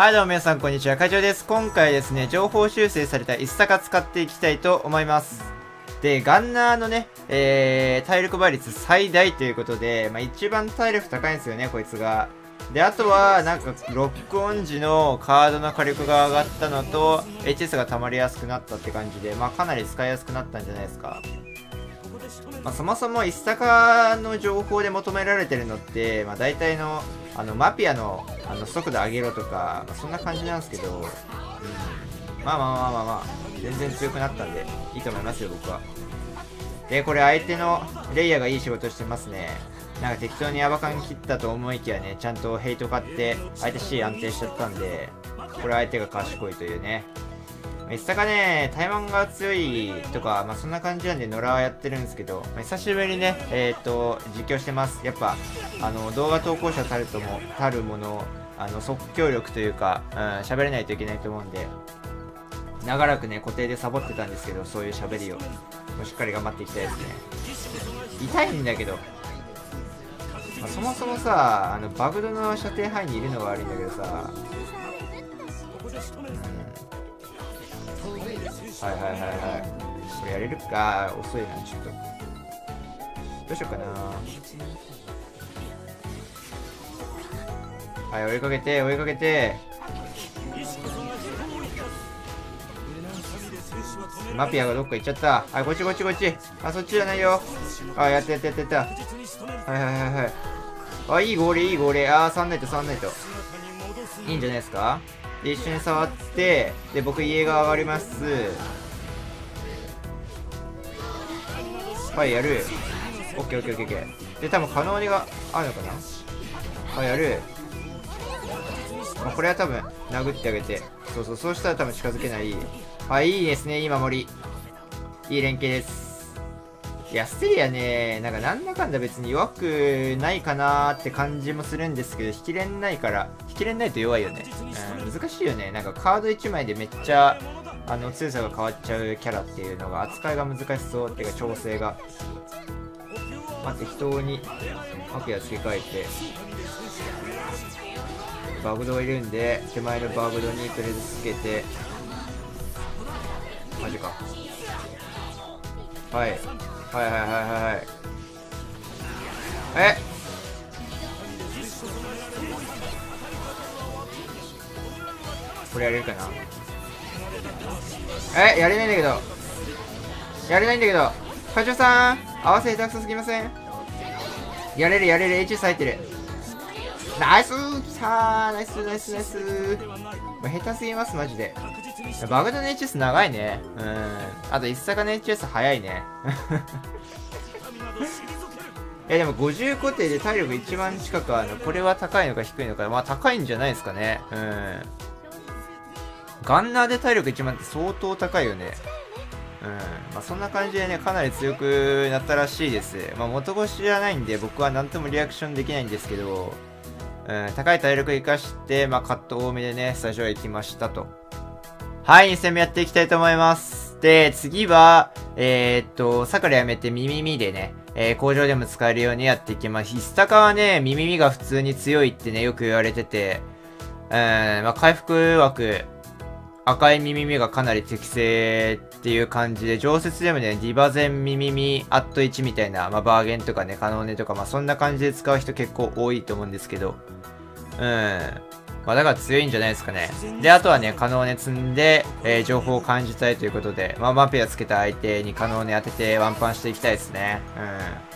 はいどうも皆さんこんにちは、会長です。今回ですね、情報修正されたイッサカ使っていきたいと思います。で、ガンナーのね、えー、体力倍率最大ということで、まあ一番体力高いんですよね、こいつが。で、あとは、なんか、ロックオン時のカードの火力が上がったのと、HS が溜まりやすくなったって感じで、まあかなり使いやすくなったんじゃないですか。まあ、そもそもイスタカの情報で求められてるのって、まあ、大体のあのマピアのあの速度上げろとか、まあ、そんな感じなんですけど、うん、まあまあまあまあまあ全然強くなったんでいいと思いますよ僕は。でこれ相手のレイヤーがいい仕事してますね。なんか適当にアバカン切ったと思いきやねちゃんとヘイト買って相手 C 安定しちゃったんでこれ相手が賢いというね。メッサがね、台湾が強いとか、まあ、そんな感じなんで、野良はやってるんですけど、まあ、久しぶりにね、えっ、ー、と、実況してます。やっぱ、あの、動画投稿者たるとも、たるもの、あの、即興力というか、うん、喋れないといけないと思うんで、長らくね、固定でサボってたんですけど、そういう喋りを、しっかり頑張っていきたいですね。痛いんだけど、まあ、そもそもさ、あの、バグドの射程範囲にいるのが悪いんだけどさ、うん。はいはいはいはい。これやれるか。遅いなちょっと。どうしようかな。はい追いかけて追いかけて。マピアがどっか行っちゃった。はいこっちこっちこっち。あそっちじゃないよ。あやったやったやったやった。はいはいはいはい。あいい号令いい号令あー触んないと触んないと。いいんじゃないですか？で、一緒に触って、で、僕家が上がります。はい、やる。オッケーオッケーオッケー。で、多分可能にがあるのかな？はい、やる。まあ、これは多分、殴ってあげて。そうそう、そうしたら多分近づけない。はい、いですね、いい守り。いい連携です。いや、ステリアね、なんかなんだかんだ別に弱くないかなーって感じもするんですけど、引きれないから、引きれないと弱いよね。うん、難しいよね。なんかカード1枚でめっちゃ、あの、強さが変わっちゃうキャラっていうのが、扱いが難しそうっていうか調整が。まあ、適当に、アクヤ付け替えて、バグドいるんで、手前のバグドにとりあえずつけて、マジか。はい。はいはいはいはいはい。え？これやれるかな？え？やれないんだけど。やれないんだけど。会長さん合わせ下手くそすぎません？やれるやれる H 咲いてる。ナイスさあナイスナイスナイスまあ下手すぎますマジでバグドの HS 長いね。うん。あと、一坂の HS 早いね。いやでも50固定で体力一番近くあるの、これは高いのか低いのか、まあ高いんじゃないですかね。うん。ガンナーで体力1万って相当高いよね。うん。まあそんな感じでね、かなり強くなったらしいです。まあ元腰じゃないんで僕は何ともリアクションできないんですけど、高い体力生かして、まあカット多めでね、スタジオへ行きましたと。はい、2戦目やっていきたいと思います。で、次は、えー、っと、桜やめてミミミでね、えー、工場でも使えるようにやっていきます。ヒスタカはね、ミミミが普通に強いってね、よく言われてて、うん、まあ、回復枠、赤いミミミがかなり適正っていう感じで、常設でもね、ディバゼンミミミアット1みたいな、まあ、バーゲンとかね、カノーネとか、まあ、そんな感じで使う人結構多いと思うんですけど、うん。まあ、だから強いんじゃないですかね。で、あとはね、可能ね積んで、えー、情報を感じたいということで、まあ、マペアつけた相手に可能ね当ててワンパンしていきたいですね。うん。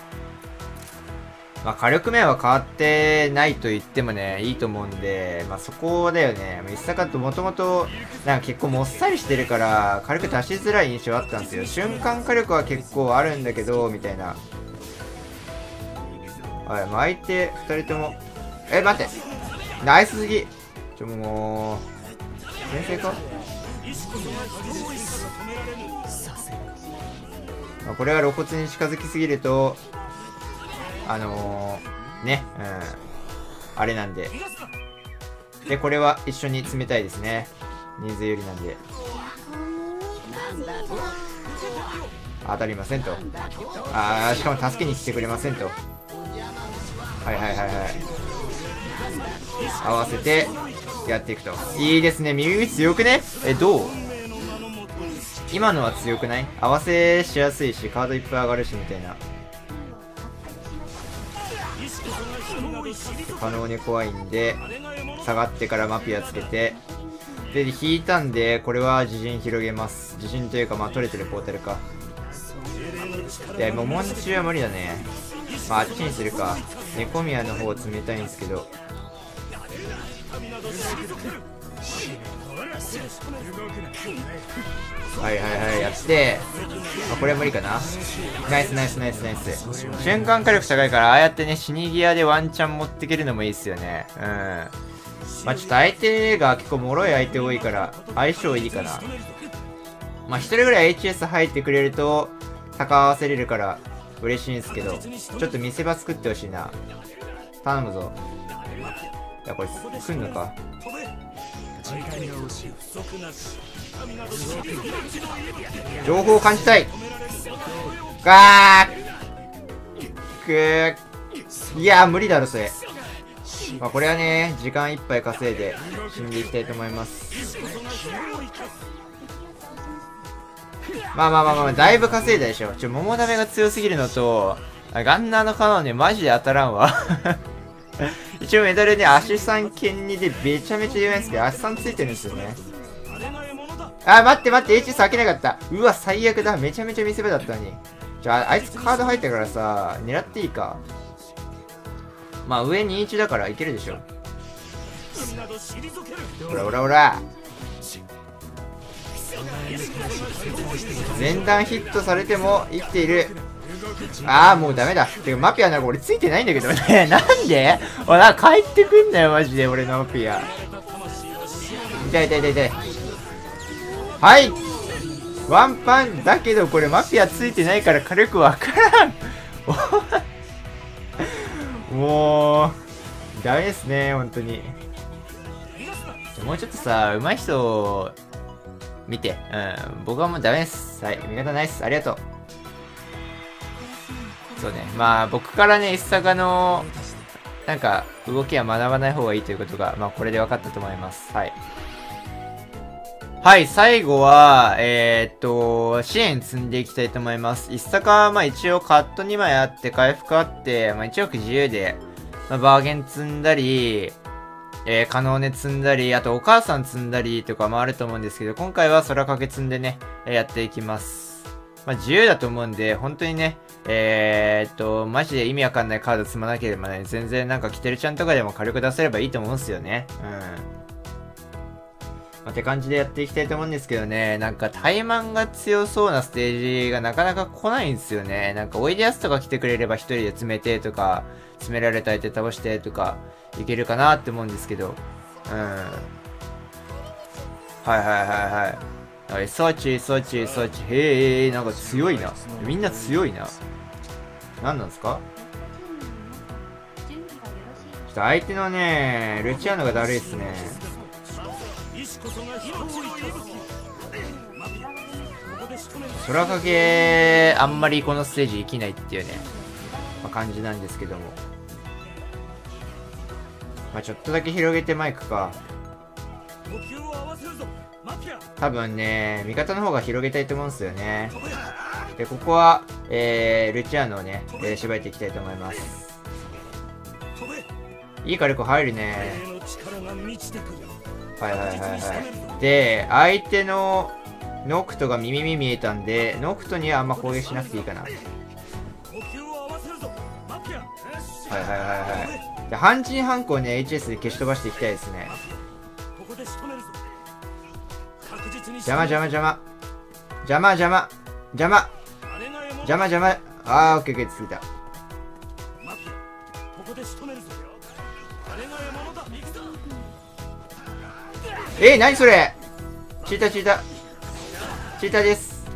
まあ、火力面は変わってないと言ってもね、いいと思うんで、まあ、そこだよね。まあ、サカってもともと、なんか結構もっさりしてるから、火力出しづらい印象あったんですよ。瞬間火力は結構あるんだけど、みたいな。はい、まあ、相手2人とも、え、待ってナイスすぎちょもう先生か？まあ、これは露骨に近づきすぎるとあのー、ねうん。あれなんで。でこれは一緒に詰めたいですね。人数有利なんで。当たりませんと。ああしかも助けに来てくれませんと。はいはいはいはい。合わせてやっていくと。いいですね。耳強くね？えどう？今のは強くない？合わせしやすいしカードいっぱい上がるしみたいな。可能に怖いんで下がってからマピアつけてで引いたんでこれは自陣広げます。自陣というかまあ取れてるポータルか。いやもモンチは無理だね。まああっちにするか。猫宮の方冷たいんですけど。はいはいはいやって。あこれは無理かな。ナイスナイスナイスナイス。瞬間火力高いからああやってね死に際でワンチャン持ってけるのもいいっすよね。うん。まあちょっと相手が結構脆い相手多いから相性いいかな。まあ一人ぐらい HS 入ってくれると高合わせれるから嬉しいんですけどちょっと見せ場作ってほしいな。頼むぞ。いやこれ来んのか？情報を感じたい。ガーくいや無理だろそれ。まあこれはね時間いっぱい稼いで死んでいきたいと思います。まあまあまあまあ、だいぶ稼いだでしょ。ちょ、桃ダメが強すぎるのと、ガンナーのカノンね、マジで当たらんわ。一応メダルね、足3剣2でめちゃめちゃ弱いんですけど、足3ついてるんですよね。あ、待って待って、HS 開けなかった。うわ、最悪だ。めちゃめちゃ見せ場だったのに。じゃあ、あいつカード入ったからさ、狙っていいか。まあ、上21だからいけるでしょ。ほらほらほら。前段ヒットされても生きているああもうダメだてかマピアなんか俺ついてないんだけどね なんで？おな帰ってくんなよマジで俺のマピア痛い痛い痛い痛いはいワンパンだけどこれマピアついてないから軽くわからん もうダメですね本当にもうちょっとさ上手い人を見て。うん。僕はもうダメです。はい。味方ないっす。ありがとう。そうね。まあ、僕からね、一坂の、なんか、動きは学ばない方がいいということが、まあ、これで分かったと思います。はい。はい、最後は、えー、っと、支援積んでいきたいと思います。一坂は、まあ一応カット2枚あって、回復あって、まあ1億自由で、まあ、バーゲン積んだり、えー、可能ね積んだり、あとお母さん積んだりとかもあると思うんですけど、今回は空かけ積んでね、やっていきます。まあ、自由だと思うんで、本当にね、えー、っと、マジで意味わかんないカード積まなければね、全然なんかキテルちゃんとかでも軽く出せればいいと思うんすよね。うん。まあ、って感じでやっていきたいと思うんですけどね、なんか怠慢が強そうなステージがなかなか来ないんですよね。なんかおいでやすとか来てくれれば一人で詰めてとか、詰められた相手倒してとか、いけるかなって思うんですけど、うん。はいはいはいはい。はい、そっちそっちそっち。へえ、なんか強いな。みんな強いな。何なんですか？ちょっと相手のね、ルチアーノがだるいっすね。空かけ、あんまりこのステージ生きないっていうね、まあ、感じなんですけども。まあ、ちょっとだけ広げてマイクか。呼吸を合わせるぞ多分ね、味方の方が広げたいと思うんですよね。で、ここは、えー、ルチアーノをね、えー、縛っていきたいと思います。いい火力入るね。はいはいはいはい。で、相手のノクトが耳に見えたんで、ノクトにはあんま攻撃しなくていいかな。はいはいはいはい。で半人半行ね HS で消し飛ばしていきたいですね邪魔邪魔邪魔。邪魔邪魔。邪魔。邪魔邪魔。ああ、オッケーオッケー、いた。えー、何それ？チーターチーター。チーターです。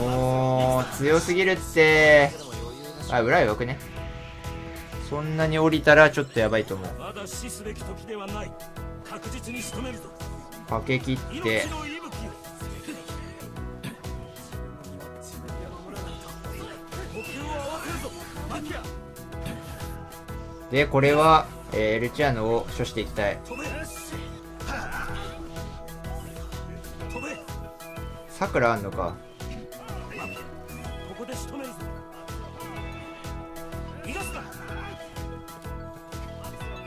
もう、強すぎるって。あ、裏よくね。そんなに降りたらちょっとやばいと思う。まだ死すべき時ではない。確実に仕留めるぞ。かけ切ってで、これは、えー、ルチアーノを処していきたい。さくらあんのか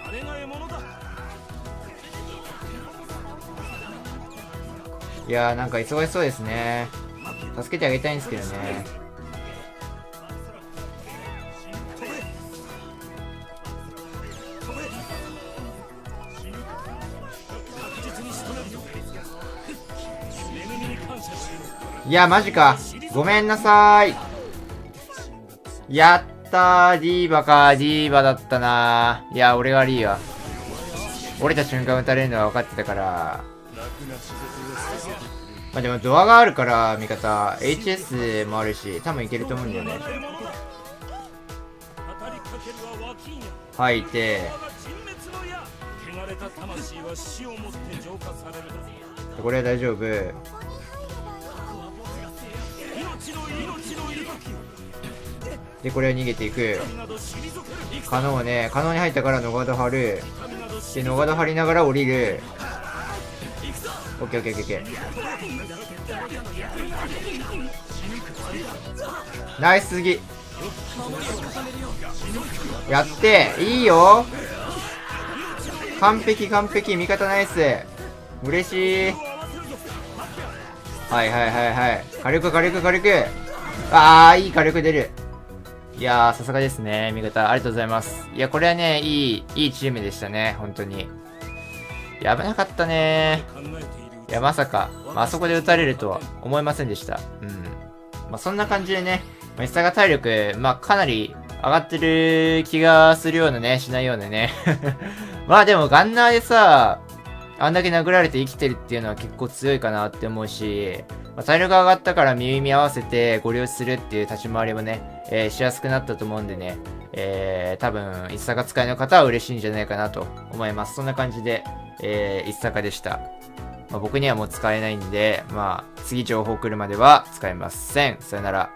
あれが獲物だ。いやーなんか忙しそうですね。助けてあげたいんですけどね。いやマジか。ごめんなさい。やったー。ディーバか。ディーバだったなー。いや俺が悪いわ折れた瞬間撃たれるのは分かってたから。まあでもドアがあるから味方 HS もあるし多分いけると思うんだよね。吐いて。これは大丈夫。でこれは逃げていく。カノーねカノーに入ったからノガド張る。でノガド張りながら降りる。オッケーオッケーオッケーナイスすぎやっていいよ。完璧完璧味方ナイス。嬉しい。はいはいはいはい。火力火力火力。ああいい火力出る。いやさすがですね。味方ありがとうございます。いやこれはねいいいいチームでしたね本当に。やばなかったね。いや、まさか、まあ、そこで撃たれるとは思いませんでした。うん。まあ、そんな感じでね、まあ、下が体力、まあ、かなり上がってる気がするようなね、しないようなね。まあでも、ガンナーでさ、あんだけ殴られて生きてるっていうのは結構強いかなって思うし、まあ、体力が上がったから耳合わせてご利用するっていう立ち回りもね、えー、しやすくなったと思うんでね、えー、多分、一坂使いの方は嬉しいんじゃないかなと思います。そんな感じで、えー、一坂でした。まあ、僕にはもう使えないんで、まあ、次情報来るまでは使えません。さよなら。